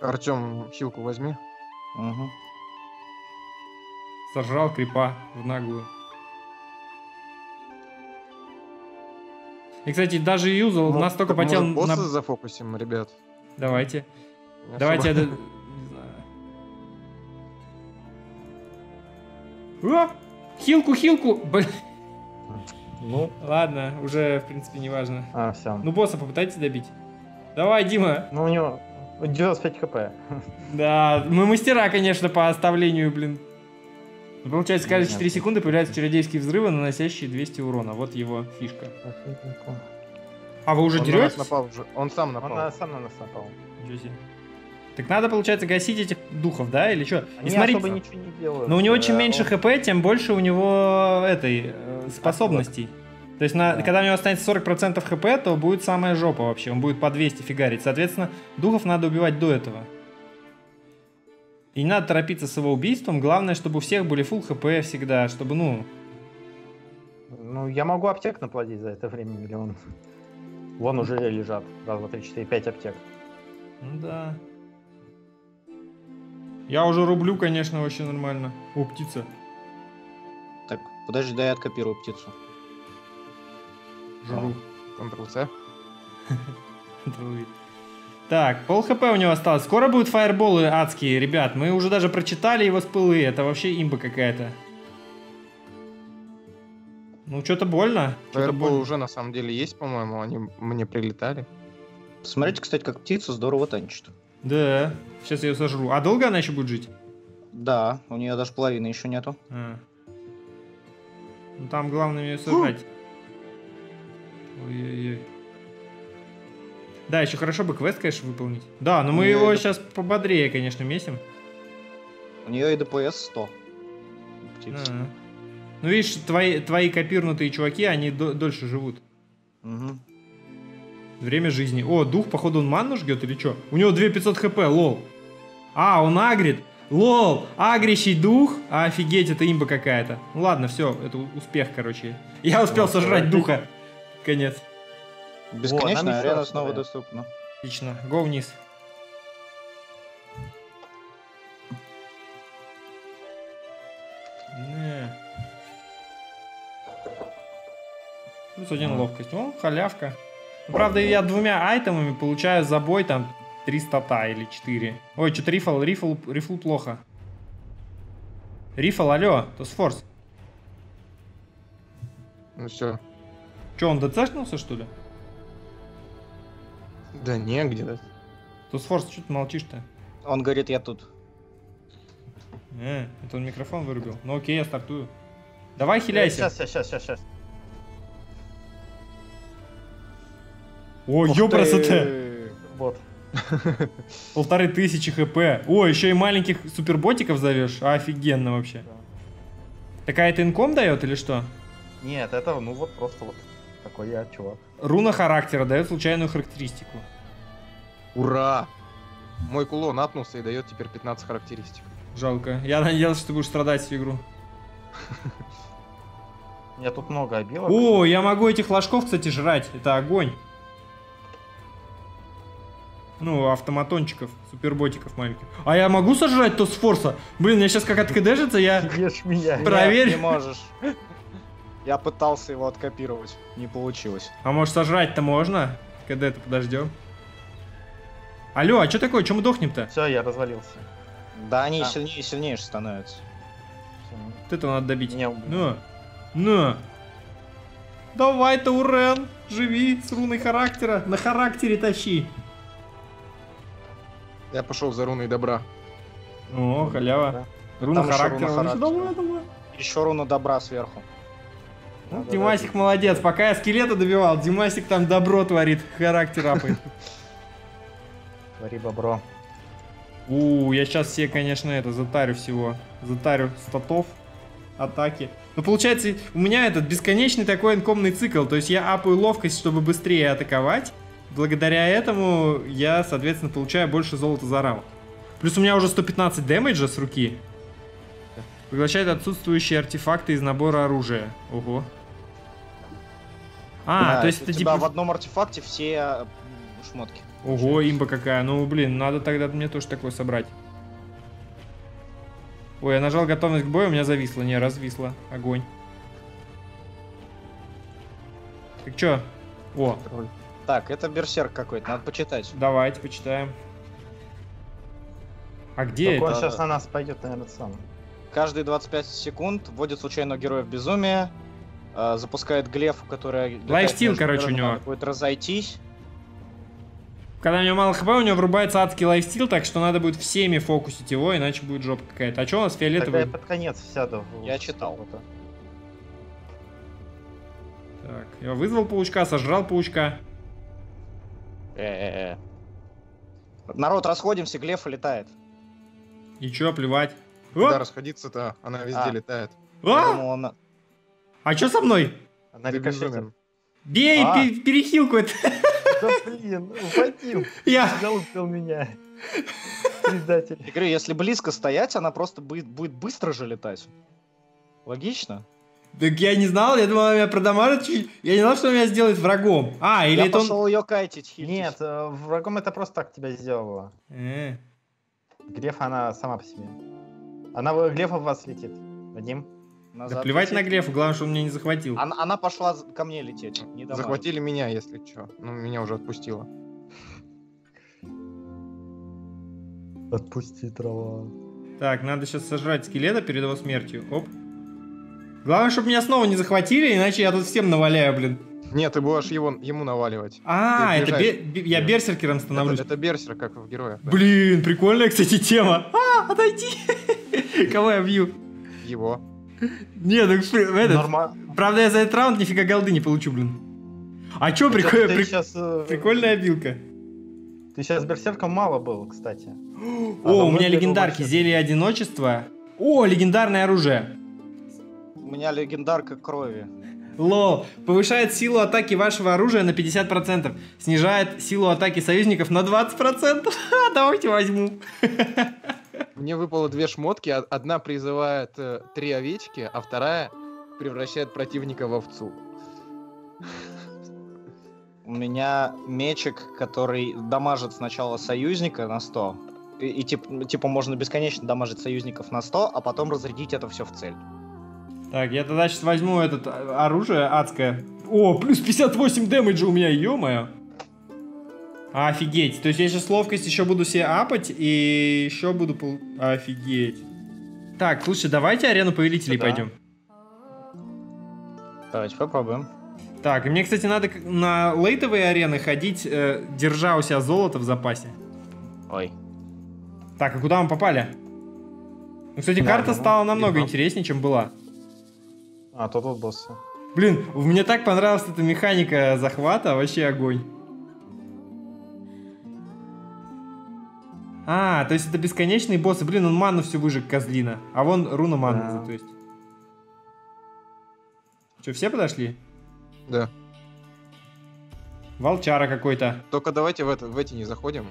Артем, хилку возьми. Угу. Сожрал крипа в наглую. И, кстати, даже юзал Ну, настолько потел... может, босса на- зафокусим, ребят. Давайте. Не Давайте я... особо. д- не знаю. О! Хилку, хилку! Блин. Ну, Ладно, уже, в принципе, не важно. а, все. Ну, босса попытайтесь добить. Давай, Дима. Ну, у него 95 хп. Да, мы мастера, конечно, по оставлению, блин. Ну, Получается, каждые Понятно. 4 секунды появляются чародейские взрывы, наносящие 200 урона. Вот его фишка. А вы уже Он на нас напал уже. Он сам Он напал. на- сам на нас напал. Себе. Так надо, получается, гасить этих духов, да, или что? Они И смотри, особо ничего не делают. но у него чем Э, меньше он- хп, тем больше у него этой э, способностей. То есть, на, Да. когда у него останется 40% хп, то будет самая жопа вообще. Он будет по 200 фигарить. Соответственно, духов надо убивать до этого. И не надо торопиться с его убийством. Главное, чтобы у всех были full хп всегда, чтобы, ну... Ну, я могу аптек наплодить за это время миллион. Вон уже лежат. Раз, два, три, четыре, пять аптек. Ну да. Я уже рублю, конечно, вообще нормально. О, птица. Так, подожди, дай я откопирую птицу. Жру. Ctrl-C. Друид. Так, пол хп у него осталось. Скоро будут фаерболы адские, ребят. Мы уже даже прочитали его с пылы. Это вообще имба какая-то. Ну, что-то больно. Фаербол больно. уже на самом деле есть, по-моему, они мне прилетали. Смотрите, кстати, как птица здорово танчит. Да. Сейчас я ее сожру. А долго она еще будет жить? Да, у нее даже половины еще нету. А. Ну, там главное ее сожрать. Ой-ой-ой. Да, еще хорошо бы квест, конечно, выполнить. Да, но мы его это- сейчас пободрее, конечно, месим. У нее и ДПС 100. Птица. А. Ну, видишь, твои, твои копирнутые чуваки, они до- дольше живут. Мгм. Время жизни. О, дух, походу, он манну жгет или что? У него 2500 хп, лол. А, он агрит. Лол, агрящий дух. Офигеть, это имба какая-то. Ну ладно, все, это успех, короче. Я успел Вот, сожрать э, духа. Конец. Бесконечная нам арена снова доступна. Отлично, го вниз. Плюс один А. ловкость. О, халявка. Ну, правда, я двумя айтемами получаю за бой там 3 стата или 4. Ой, что-то рифл, рифл, рифл плохо. Рифл, алло, Тосфорс. Ну все. Че, он дцшнулся, что ли? Да не, где-то. Тосфорс, что ты молчишь-то? Он говорит, я тут. Э, это он микрофон вырубил. Ну окей, я стартую. Давай хиляйся. Сейчас, сейчас, сейчас, сейчас. Ой, Ух ёпросоте. ты! Вот. Полторы тысячи хп. О, еще и маленьких суперботиков зовешь. Офигенно вообще. Такая это инком дает или что? Нет, это, ну вот просто вот такой я чувак. Руна характера дает случайную характеристику. Ура! Мой кулон апнулся и дает теперь 15 характеристик. Жалко. Я надеялся, что ты будешь страдать всю игру. У меня тут много обилок. О, я могу этих флажков, кстати, жрать. Это огонь. Ну, автоматончиков, суперботиков маленьких. А я могу сожрать то с форса? Блин, я сейчас как откидешится, я... Ешь меня. Проверь. Нет, не можешь. Я пытался его откопировать. Не получилось. А может сожрать-то можно? Когда это подождем? Алло, а что такое? Чем мы дохнем-то? Все, я развалился. Да, они А. сильнее и сильнее становятся. Вот этого надо добить. Меня убили. На, на. Давай, Таурен, живи с руной характера. На характере тащи. Я пошел за руной добра. О, халява. Да. Руна Там еще характера. руна характера. Давай, давай. Еще руна добра сверху. Ну, да, Димасик да, молодец. Пока я скелета добивал, Димасик там добро творит, характер апает. Твори бобро. У, я сейчас все, конечно, это затарю всего. Затарю статов, атаки. Ну, получается, у меня этот бесконечный такой инкомный цикл. То есть я апаю ловкость, чтобы быстрее атаковать. Благодаря этому я, соответственно, получаю больше золота за раунд. Плюс у меня уже 115 дэмэджа с руки. Поглощает отсутствующие артефакты из набора оружия. Ого. А, да, то есть это типа... в одном артефакте все шмотки. Ого, имба какая. Ну, блин, надо тогда мне тоже такое собрать. Ой, я нажал готовность к бою, у меня зависло. Не, развисло. Огонь. Так чё? О. Так, это берсерк какой-то, надо почитать. Давайте, почитаем. А где Только это? он сейчас на нас пойдет, наверное, сам. Каждые 25 секунд вводит случайного героя в безумие, э, запускает глефу, которая... Лайфстил, короче, у него. Будет разойтись. Когда у него мало хп, у него врубается адский лайфстил, так что надо будет всеми фокусить его, иначе будет жопа какая-то. А что у нас фиолетовый? Тогда я под конец сяду. Я читал. Это. Так, я вызвал паучка, сожрал паучка. Э-э-э. Народ, расходимся, Глефа летает. И чё, плевать? Куда расходиться-то? Она везде а. летает. А? Думал, она... а чё со мной? Она рикошетит. Бей, а. перехилку это. Да блин, упадил. Я... Залупил меня. Предатель. Я говорю, если близко стоять, она просто будет, будет быстро же летать. Логично? Так я не знал, я думал, она меня продамажит. Я не знал, что меня сделает врагом. А, или я это пошел он... ее кайтить. Хильтись. Нет, э, врагом это просто так тебя сделала. Э. Глеф она сама по себе. Она Глефа в вас летит. Вадим? Назад да плевать лететь. на Глефу, главное, что он меня не захватил. Она, она пошла ко мне лететь. Не Захватили меня, если что. Ну, меня уже отпустила. Отпусти трава. Так, надо сейчас сожрать скелета перед его смертью. Оп. Главное, чтобы меня снова не захватили, иначе я тут всем наваляю, блин. Нет, ты будешь его, ему наваливать. А, это бе- я берсеркером становлюсь. Это, это берсер, как в героях. Да. Блин, прикольная, кстати, тема. А, отойди. Кого я бью? Его. Не, ну этот... Нормально. Правда, я за этот раунд нифига голды не получу, блин. А чё, прикольная, при... сейчас, э... прикольная обилка. Ты сейчас берсерком мало был, кстати. О, у меня легендарки, зелье одиночества. О, легендарное оружие. У меня легендарка крови. Лол. Повышает силу атаки вашего оружия на 50%. Снижает силу атаки союзников на 20%. Давайте возьму. Мне выпало две шмотки. Одна призывает э, три овечки, а вторая превращает противника в овцу. У меня мечик, который дамажит сначала союзника на 100. И, и типа, типа можно бесконечно дамажить союзников на 100, а потом разрядить это все в цель. Так, я тогда сейчас возьму это а, оружие адское. О, плюс 58 дэмэджа у меня, ё-моё. Офигеть. То есть я сейчас ловкость еще буду себе апать и еще буду... Пол... Офигеть. Так, слушай, давайте арену повелителей Сюда. пойдем. Давайте попробуем. Так, и мне, кстати, надо на лейтовые арены ходить, э, держа у себя золото в запасе. Ой. Так, а куда мы попали? Ну, кстати, да, карта ну, стала намного интереснее, чем была. А, тут вот боссы. Блин, мне так понравилась эта механика захвата, вообще огонь. А, то есть это бесконечные боссы. Блин, он ману все выжег, козлина. А вон руна маны, да. то есть. Че, все подошли? Да. Волчара какой-то. Только давайте в, это, в эти не заходим.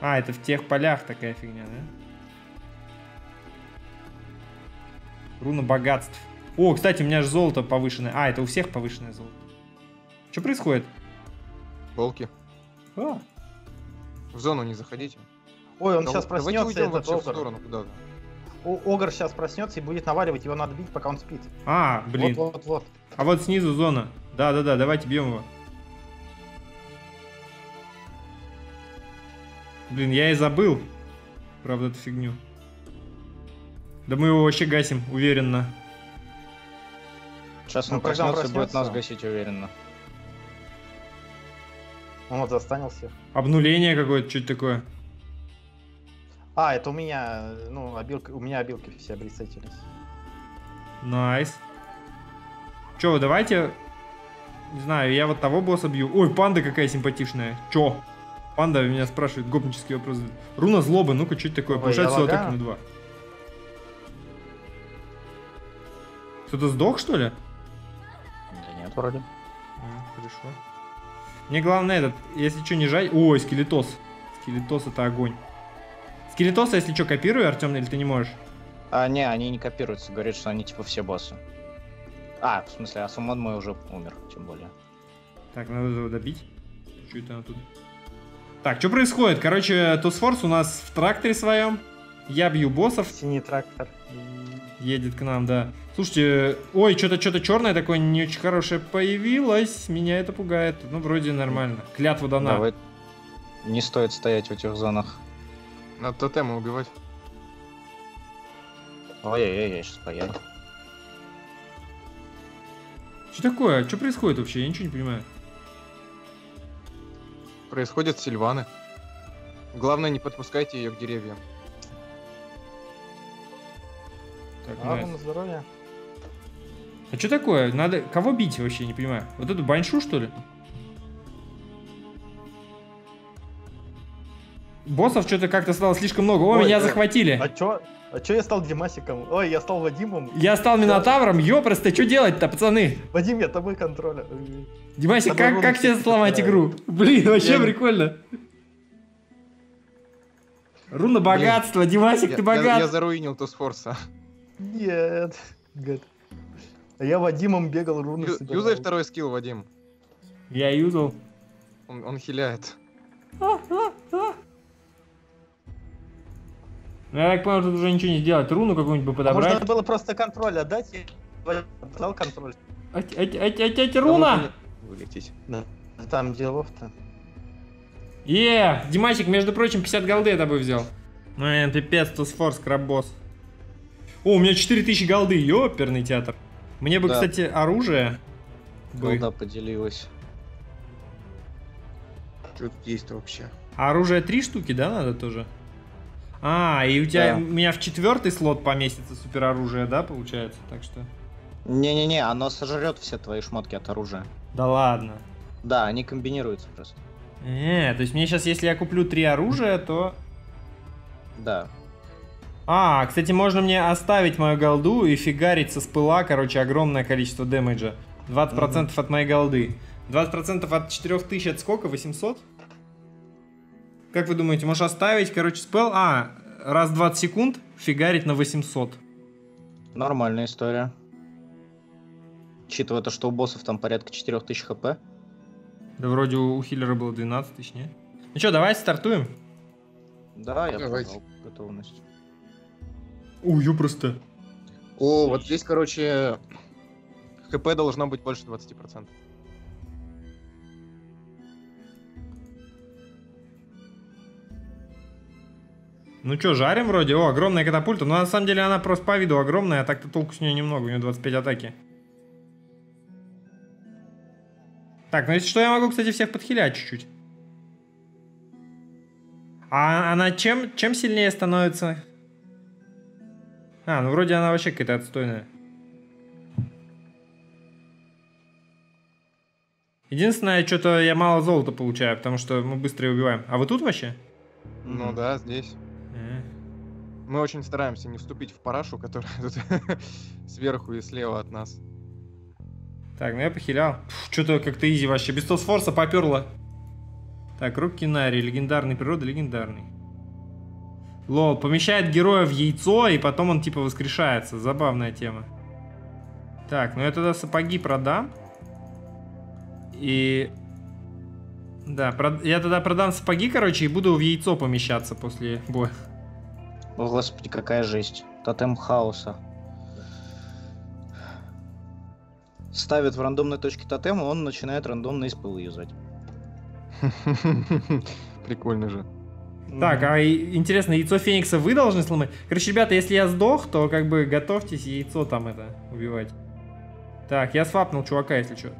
А, это в тех полях такая фигня, да? Руна богатств. О, кстати, у меня же золото повышенное. А, это у всех повышенное золото. Что происходит? Волки. А. В зону не заходите. Ой, он Но сейчас проснется, уйдем вообще в сторону куда-то. Огр сейчас проснется и будет наваливать, его надо бить, пока он спит. А, блин. Вот, вот, вот. А вот снизу зона. Да-да-да, давайте бьем его. Блин, я и забыл. Правда, эту фигню. Да мы его вообще гасим, уверенно. Сейчас он ну, проснется и будет нас гасить уверенно. Он вот застанил всех. Обнуление какое-то, что-то такое. А, это у меня, ну, обилка, у меня обилки все обрисетились. Nice. Че, давайте... Не знаю, я вот того босса бью. Ой, панда какая симпатичная. Чё? Панда меня спрашивает гопнический вопрос. Руна злобы, ну-ка, это такое? Ой, Повышает я свою лагаю. атаку на 2. Кто-то сдох, что ли? Да нет, вроде. А, хорошо. Мне главное этот, если что, не жать... Ой, скелетос. Скелетос это огонь. Скелетоса, если что, копирую, Артем, или ты не можешь? А, не, они не копируются, говорят, что они типа все боссы. А, в смысле, Асумон мой уже умер, тем более. Так, надо его добить. Что это оттуда? Так, что происходит? Короче, Тусфорс у нас в тракторе своем. Я бью боссов. Синий трактор. Едет к нам, да. Слушайте, ой, что-то что-то черное такое не очень хорошее появилось. Меня это пугает. Ну, вроде нормально. Клятва дана. Давай. Не стоит стоять в этих зонах. Надо тотема убивать. Ой-ой-ой, я сейчас поеду. Что такое? Что происходит вообще? Я ничего не понимаю. Происходят сильваны. Главное, не подпускайте ее к деревьям. Так, А, найс. на здоровье. А что такое? Надо... Кого бить вообще, не понимаю. Вот эту баньшу, что ли? Боссов что-то как-то стало слишком много. О, Ой, меня э, захватили. А чё? А чё я стал Димасиком? Ой, я стал Вадимом. Я стал Минотавром, ёпросто, что делать-то, пацаны? Вадим, я тобой контроля. Димасик, Тобой как, как тебе сломать игру? Блин, вообще Я прикольно. Руна богатства, Димасик, Я, ты я- богат. я заруинил Тусфорса. Нет. Гад. А я Вадимом бегал, руны Ю- собирал. Юзай второй скилл, Вадим. Я юзал. Он, он хиляет. Ну, я так понял, тут уже ничего не сделать. Руну какую-нибудь бы А подобрать. можно было просто контроль отдать, я Вадим дал контроль. Ать, ать, ать, ать, ать, руна! Вылететь. Да. Там делов-то. Е, Димасик, между прочим, 50 голды я тобой взял. Блин, пипец, Тусфорс, краббосс. О, у меня 4000 голды, ёперный театр. Мне бы, Да. кстати, оружие. бы. Голда поделилась. Что тут есть вообще? А оружие три штуки, да, надо тоже? А, и у тебя, Да. у меня в четвертый слот поместится супероружие, да, получается? Так что... Не-не-не, оно сожрет все твои шмотки от оружия. Да ладно. Да, они комбинируются просто. Не, то есть мне сейчас, если я куплю три оружия, то... Да. А, кстати, можно мне оставить мою голду и фигарить со спыла, короче, огромное количество дэмэджа. 20% от моей голды. 20% от 4000 это сколько? 800? Как вы думаете, можешь оставить, короче, спел? А, раз в 20 секунд фигарить на 800. Нормальная история. Учитывая то, что у боссов там порядка 4000 хп. Да вроде у, у хиллера было 12 тысяч, не? Ну что, давайте стартуем. Да, я Давайте. показал готовность. Ой, я просто... О, вот здесь, короче, хп должно быть больше 20%. Ну что, жарим вроде? О, огромная катапульта. Но на самом деле она просто по виду огромная, а так-то толку с нее немного. У нее 25 атаки. Так, ну если что, я могу, кстати, всех подхилять чуть-чуть. А она чем, чем сильнее становится? А, ну вроде она вообще какая-то отстойная. Единственное, что-то я мало золота получаю, потому что мы быстро ее убиваем. А вы тут вообще? Ну Мгм. да, здесь. Э. Мы очень стараемся не вступить в парашу, которая тут сверху и слева от нас. Так, ну я похилял. Что-то как-то изи вообще. Без Тосфорса поперло. Так, Рок Кинари, легендарный природа, легендарный. Лол, помещает героя в яйцо, и потом он типа воскрешается. Забавная тема. Так, ну я тогда сапоги продам. И... Да, прод- я тогда продам сапоги, короче, и буду в яйцо помещаться после боя. О, господи, какая жесть. Тотем хаоса. Ставит в рандомной точке тотем, и он начинает рандомно из пыла юзать. Прикольно же. Так, а интересно, яйцо Феникса вы должны сломать? Короче, ребята, если я сдох, то как бы готовьтесь яйцо там это убивать. Так, я свапнул чувака, если что.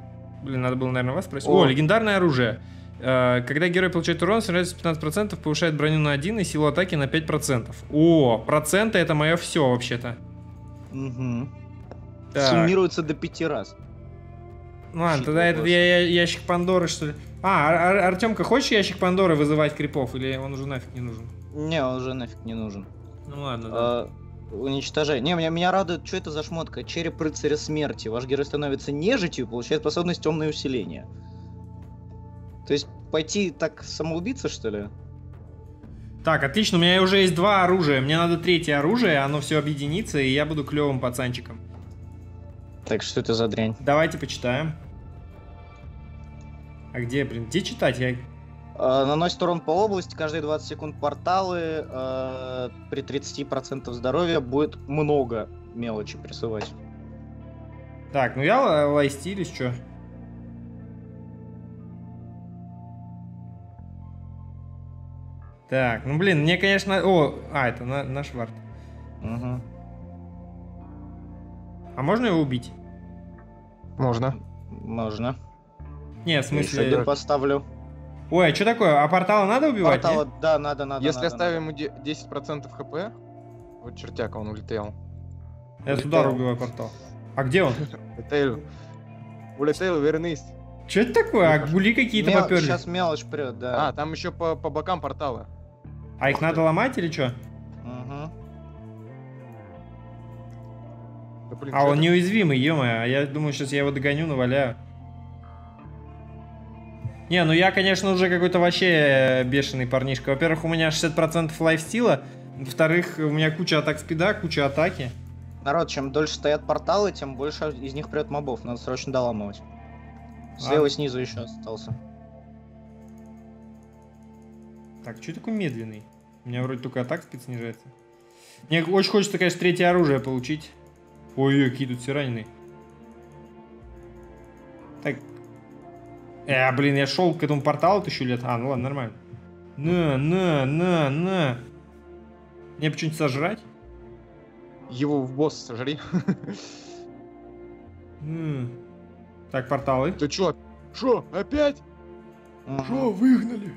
Блин, надо было, наверное, вас спросить. О, О. легендарное оружие. Э, когда герой получает урон, снижается 15%, повышает броню на 1 и силу атаки на 5%. О, проценты это мое все вообще-то. Угу. Суммируется до 5 раз. Ну ладно, тогда этот я, я, ящик Пандоры, что ли? А, Ар Ар Артемка, хочешь ящик Пандоры вызывать крипов, или он уже нафиг не нужен? Не, он уже нафиг не нужен. Ну ладно, да. А, уничтожай. Не, меня, меня радует, что это за шмотка? Череп рыцаря смерти. Ваш герой становится нежитью и получает способность темное усиление. То есть пойти так самоубиться, что ли? Так, отлично, у меня уже есть два оружия. Мне надо третье оружие, оно все объединится, и я буду клевым пацанчиком. Так, что это за дрянь? Давайте почитаем. А где, блин, где читать? Я... Э, наносит урон по области, каждые 20 секунд порталы, э, при 30% здоровья будет много мелочи присылать. Так, ну я лайстились, что? Так, ну блин, мне, конечно... О, а, это на, наш вард. Угу. А можно его убить? Можно. Можно. Не, в смысле... Еще поставлю. Ой, а что такое? А портала надо убивать? Портала, нет? да, надо, надо. Если надо, оставим ему 10% хп, вот чертяка он улетел. Я улетел. сюда убиваю портал. А где он? Улетел. Улетел, вернись. Что это такое? А гули какие-то Мел... поперли? Сейчас мелочь прет, да. А, там еще по, по бокам портала. А их надо ломать или что? Да, блин, а он это? неуязвимый, ё а я думаю, сейчас я его догоню, наваляю. Не, ну я, конечно, уже какой-то вообще бешеный парнишка. Во-первых, у меня 60% лайфстила. Во-вторых, у меня куча атак спида, куча атаки. Народ, чем дольше стоят порталы, тем больше из них прет мобов. Надо срочно доламывать. Слева а? снизу еще остался. Так, что такой медленный? У меня вроде только атак спид снижается. Мне очень хочется, конечно, третье оружие получить. Ой, какие тут все раненые. Так. Э, блин, я шел к этому порталу тысячу лет. А, ну ладно, нормально. На, на, на, на. Мне бы что-нибудь сожрать? Его в босс сожри. Так, порталы. Ты чё? Шо, опять? Шо, выгнали?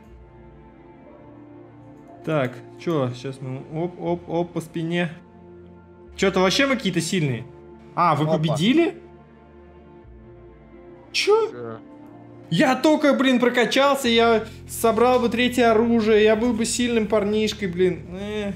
Так, чё, сейчас мы... Оп, оп, оп, по спине. Чё-то вообще мы какие-то сильные. А, вы Опа. победили? Чё? Я только, блин, прокачался, я собрал бы третье оружие, я был бы сильным парнишкой, блин. Э.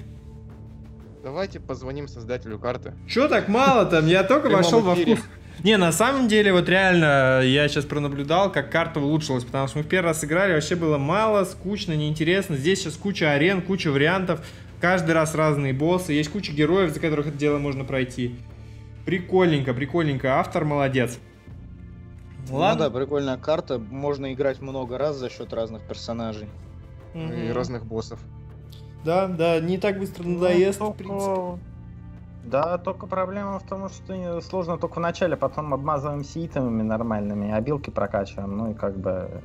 Давайте позвоним создателю карты. Чё так мало там? Я только вошел во вкус. Не, на самом деле, вот реально, я сейчас пронаблюдал, как карта улучшилась, потому что мы в первый раз играли, вообще было мало, скучно, неинтересно. Здесь сейчас куча арен, куча вариантов, каждый раз разные боссы, есть куча героев, за которых это дело можно пройти. Прикольненько, прикольненько, автор молодец. Ладно? Ну да, прикольная карта, можно играть много раз за счет разных персонажей. Угу. И разных боссов. Да, да, не так быстро надоест, ну, в принципе. Да, только проблема в том, что сложно только в начале, потом обмазываемся итемами нормальными, обилки прокачиваем, ну и как бы...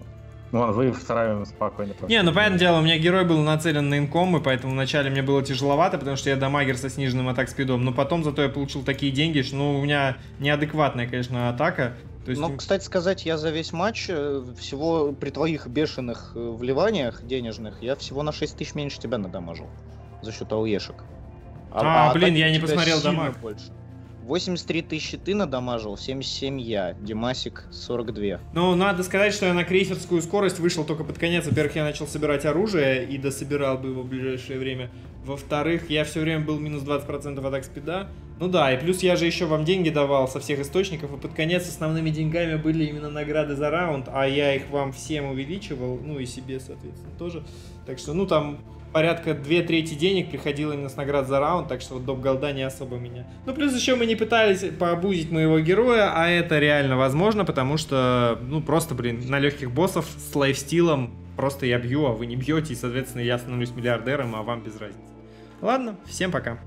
Вон, вы втроем спокойно. Не, ну понятное дело, у меня герой был нацелен на инкомы, поэтому вначале мне было тяжеловато, потому что я дамагер со сниженным атак спидом, но потом зато я получил такие деньги, что ну, у меня неадекватная, конечно, атака. То есть... Ну, кстати сказать, я за весь матч э, всего при твоих бешеных э, вливаниях денежных, я всего на 6 тысяч меньше тебя надамажил за счет ауешек. А, а блин, я не посмотрел дамаг. Больше. 83 тысячи ты надамажил, 77 я, Димасик 42. Ну, надо сказать, что я на крейсерскую скорость вышел только под конец. Во-первых, я начал собирать оружие и дособирал бы его в ближайшее время. Во-вторых, я все время был минус 20% атак спида. Ну да, и плюс я же еще вам деньги давал со всех источников, и под конец основными деньгами были именно награды за раунд, а я их вам всем увеличивал, ну и себе, соответственно, тоже. Так что, ну там порядка две трети денег приходило именно с наград за раунд, так что вот доп. голда не особо меня. Ну, плюс еще мы не пытались пообузить моего героя, а это реально возможно, потому что, ну, просто, блин, на легких боссов с лайфстилом просто я бью, а вы не бьете, и, соответственно, я становлюсь миллиардером, а вам без разницы. Ладно, всем пока.